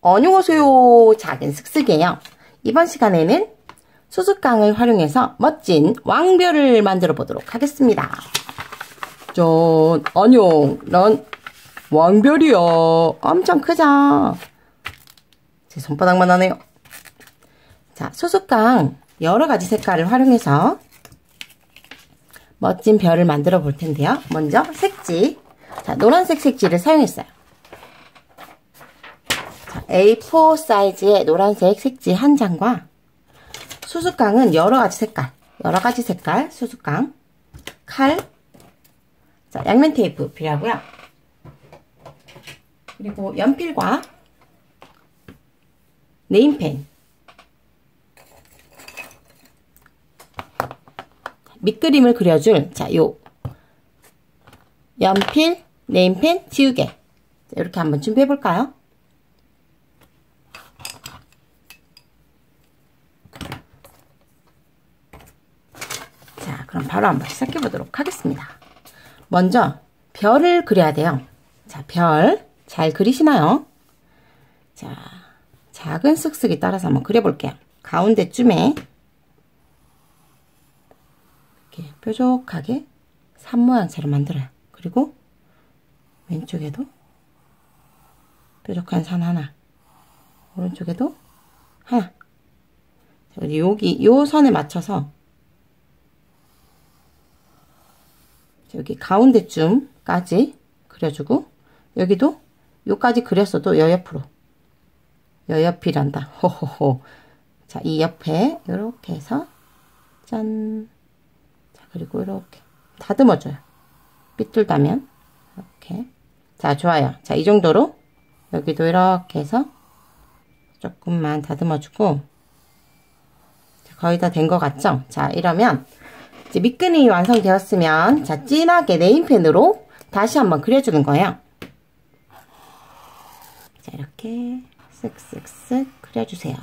안녕하세요. 작은 슥슥이에요. 이번 시간에는 수수깡을 활용해서 멋진 왕별을 만들어 보도록 하겠습니다. 짠, 안녕. 난 왕별이야. 엄청 크죠? 제 손바닥만 하네요. 자, 수수깡 여러 가지 색깔을 활용해서 멋진 별을 만들어 볼 텐데요. 먼저 색지. 자, 노란색 색지를 사용했어요. 자, A4 사이즈의 노란색 색지 한 장과 수수깡은 여러 가지 색깔, 여러 가지 색깔 수수깡, 칼, 자, 양면 테이프 필요하고요. 그리고 연필과 네임펜, 밑그림을 그려줄 자, 요 연필, 네임펜, 지우개 이렇게 한번 준비해 볼까요? 자, 그럼 바로 한번 시작해 보도록 하겠습니다. 먼저 별을 그려야 돼요. 자, 별 잘 그리시나요? 자, 작은 쓱쓱이 따라서 한번 그려볼게요. 가운데쯤에 이렇게 뾰족하게 산 모양처럼 만들어요. 그리고 왼쪽에도 뾰족한 산 하나 오른쪽에도 하나 여기 요 선에 맞춰서 여기 가운데쯤까지 그려주고 여기도 요까지 그렸어도 여 옆으로. 여 옆이란다. 호호호. 자 이 옆에 이렇게 해서 짠. 자, 그리고 이렇게 다듬어줘요. 삐뚤다면 이렇게. 자 좋아요. 자 이 정도로 여기도 이렇게 해서 조금만 다듬어주고. 거의 다 된 것 같죠? 자 이러면 이제 밑끈이 완성되었으면 자 진하게 네임펜으로 다시 한번 그려주는 거예요. 자 이렇게 쓱쓱쓱 그려주세요.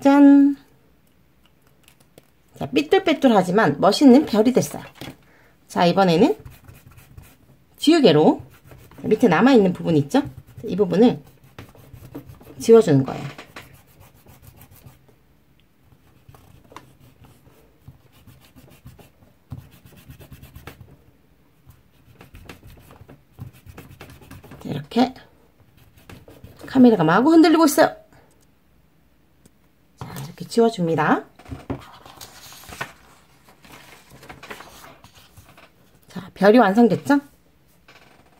짠! 자, 삐뚤빼뚤하지만 멋있는 별이 됐어요. 자, 이번에는 지우개로 밑에 남아있는 부분 있죠? 이 부분을 지워주는 거예요. 이렇게 카메라가 마구 흔들리고 있어요. 자, 이렇게 지워줍니다. 자, 별이 완성됐죠?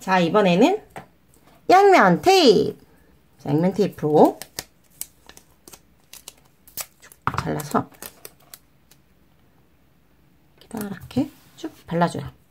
자, 이번에는 양면 테이프. 자, 양면 테이프로 쭉 잘라서 이렇게 쭉 발라줘요.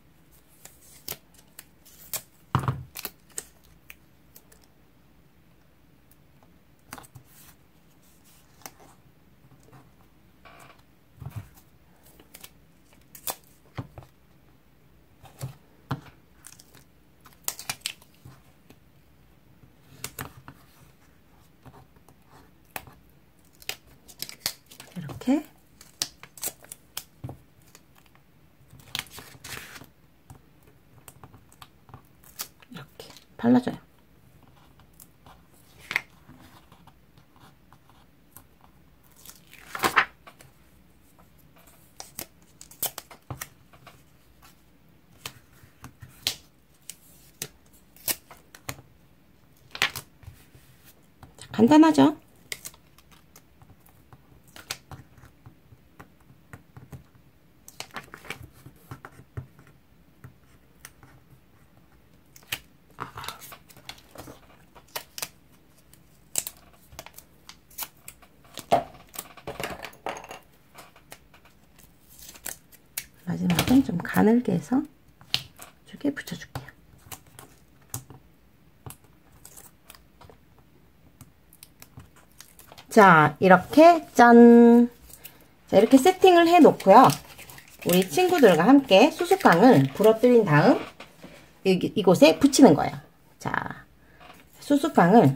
이렇게 이렇게 발라줘요. 자, 간단하죠? 마지막은 좀 가늘게 해서 이쪽에 붙여줄게요. 자, 이렇게 짠! 자, 이렇게 세팅을 해 놓고요. 우리 친구들과 함께 수수깡을 부러뜨린 다음 여기, 이곳에 붙이는 거예요. 자, 수수깡을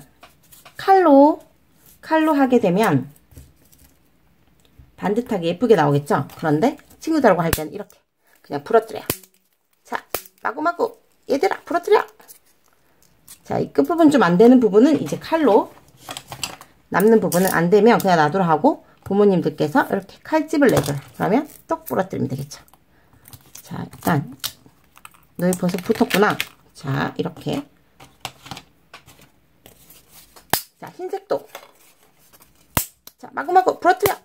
칼로 칼로 하게 되면 반듯하게 예쁘게 나오겠죠? 그런데 친구들하고 할 때는 이렇게 그냥 부러뜨려요. 자, 마구마구 얘들아 부러뜨려! 자, 이 끝부분 좀 안 되는 부분은 이제 칼로 남는 부분은 안 되면 그냥 놔두라 하고 부모님들께서 이렇게 칼집을 내줘요. 그러면 똑 부러뜨리면 되겠죠. 자, 일단 너희 벌써 붙었구나. 자, 이렇게 자, 흰색도 자, 마구마구 부러뜨려!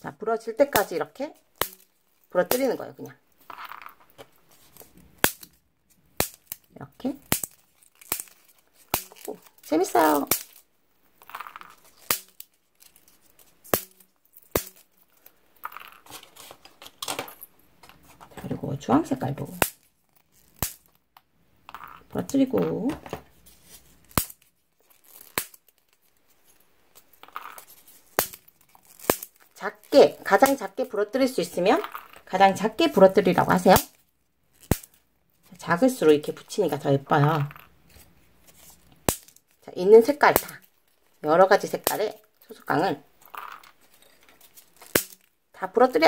자, 부러질 때까지 이렇게 부러뜨리는 거예요, 그냥. 이렇게. 오, 재밌어요. 그리고 주황 색깔도 부러뜨리고 작게 가장 작게 부러뜨릴 수 있으면 가장 작게 부러뜨리라고 하세요. 작을수록 이렇게 붙이니까 더 예뻐요. 자, 있는 색깔 다 여러 가지 색깔의 소속깡을 다 부러뜨려.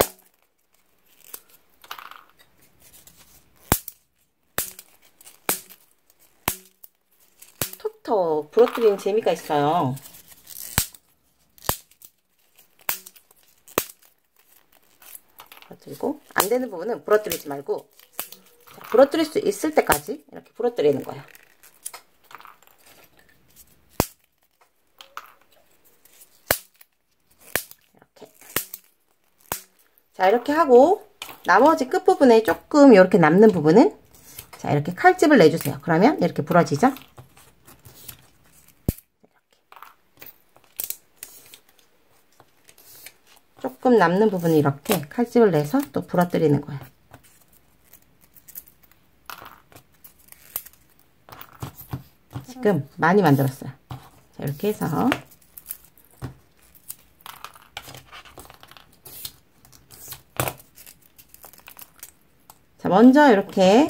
톡톡 부러뜨리는 재미가 있어요. 부러뜨리고 안 되는 부분은 부러뜨리지 말고 자, 부러뜨릴 수 있을 때까지 이렇게 부러뜨리는 거예요. 이렇게 자 이렇게 하고 나머지 끝부분에 조금 이렇게 남는 부분은 자 이렇게 칼집을 내주세요. 그러면 이렇게 부러지죠? 조금 남는 부분을 이렇게 칼집을 내서 또 부러뜨리는 거예요. 지금 많이 만들었어요. 자, 이렇게 해서 자, 먼저 이렇게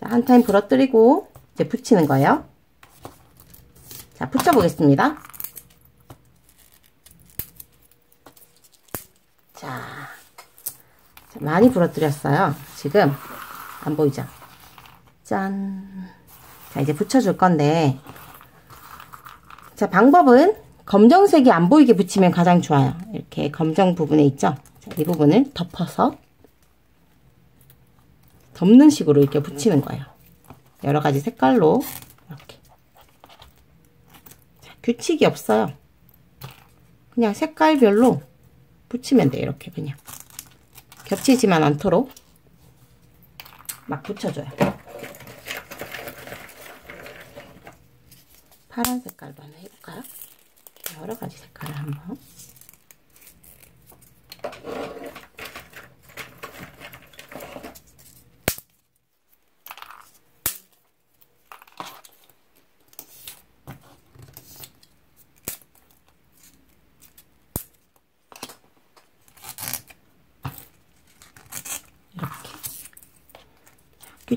한 타임 부러뜨리고 이제 붙이는 거예요. 자, 붙여보겠습니다. 자, 많이 부러뜨렸어요. 지금 안 보이죠? 짠. 자, 이제 붙여줄 건데 자, 방법은 검정색이 안 보이게 붙이면 가장 좋아요. 이렇게 검정 부분에 있죠? 자, 이 부분을 덮어서 덮는 식으로 이렇게 붙이는 거예요. 여러 가지 색깔로 이렇게 자, 규칙이 없어요. 그냥 색깔별로 붙이면 돼요. 이렇게 그냥. 겹치지만 않도록 막 붙여줘요. 파란 색깔도 한번 해볼까요? 여러 가지 색깔을 한번.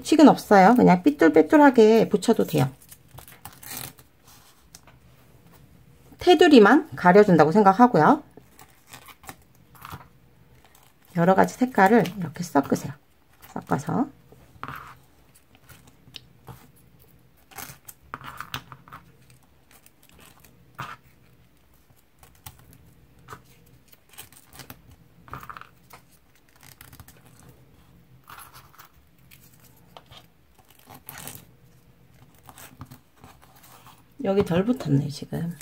규칙은 없어요. 그냥 삐뚤빼뚤하게 붙여도 돼요. 테두리만 가려준다고 생각하고요. 여러 가지 색깔을 이렇게 섞으세요. 섞어서 여기 덜 붙었네 지금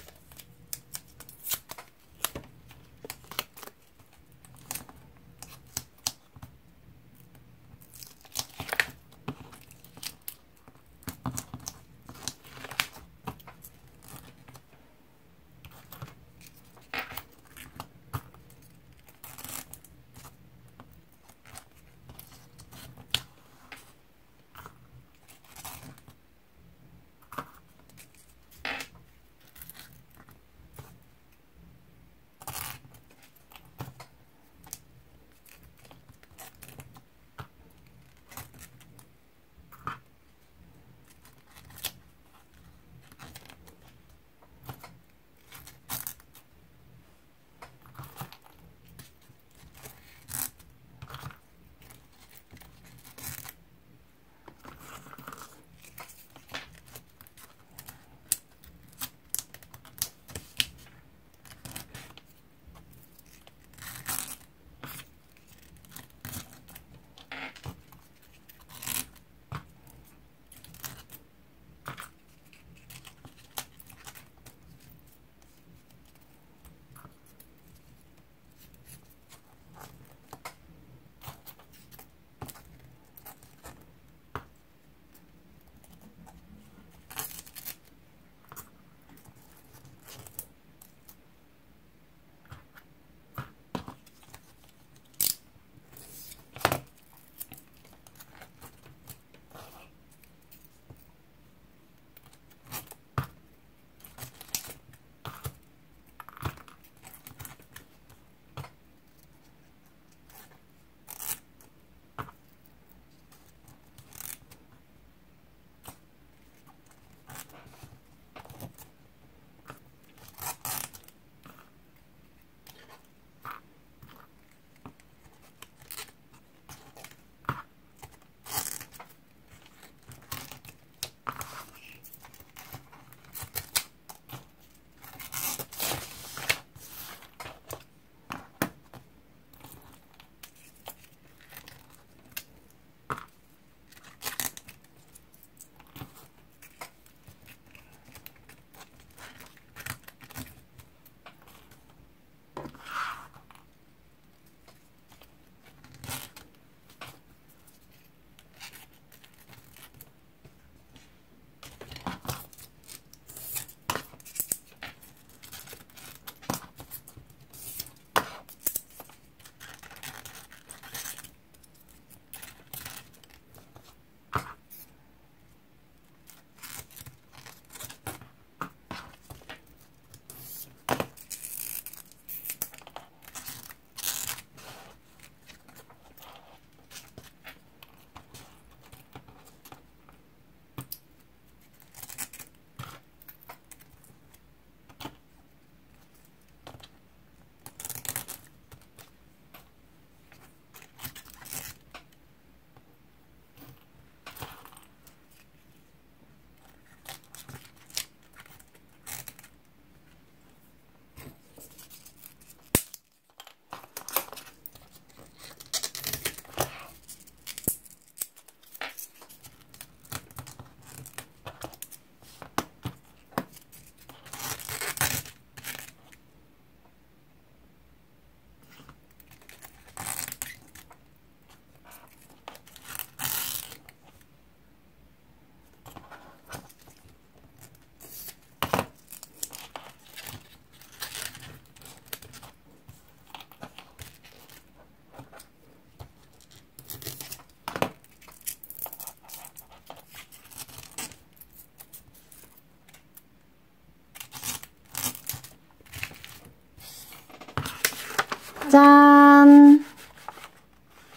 짠!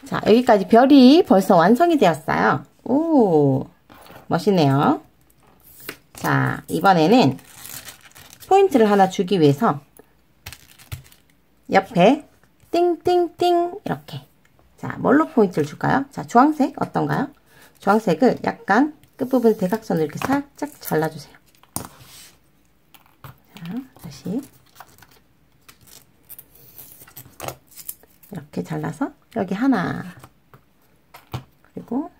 자, 여기까지 별이 벌써 완성이 되었어요. 오, 멋있네요. 자, 이번에는 포인트를 하나 주기 위해서 옆에 띵띵띵 이렇게 자, 뭘로 포인트를 줄까요? 자, 주황색 어떤가요? 주황색을 약간 끝부분 대각선을 이렇게 살짝 잘라주세요. 자, 다시 이렇게 잘라서 여기 하나. 그리고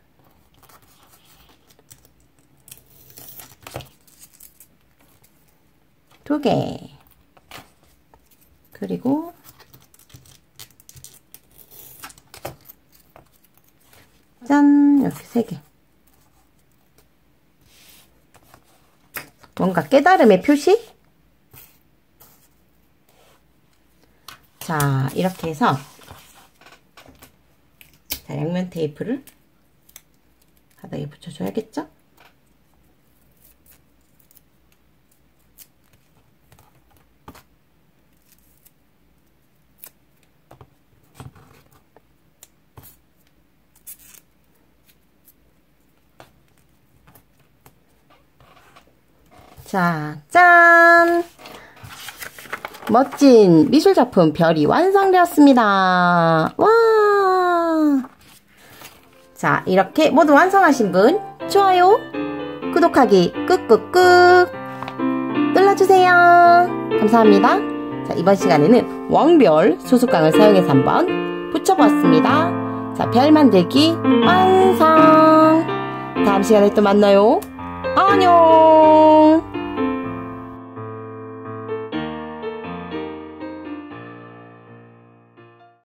두 개. 그리고 짠! 이렇게 세 개. 뭔가 깨달음의 표시? 자 이렇게 해서 자, 양면 테이프를 바닥에 붙여줘야겠죠? 자, 짠! 멋진 미술 작품 별이 완성되었습니다. 와! 자, 이렇게 모두 완성하신 분, 좋아요, 구독하기 꾹꾹꾹 눌러주세요. 감사합니다. 자, 이번 시간에는 왕별 수수깡을 사용해서 한번 붙여보았습니다. 자, 별 만들기 완성! 다음 시간에 또 만나요. 안녕!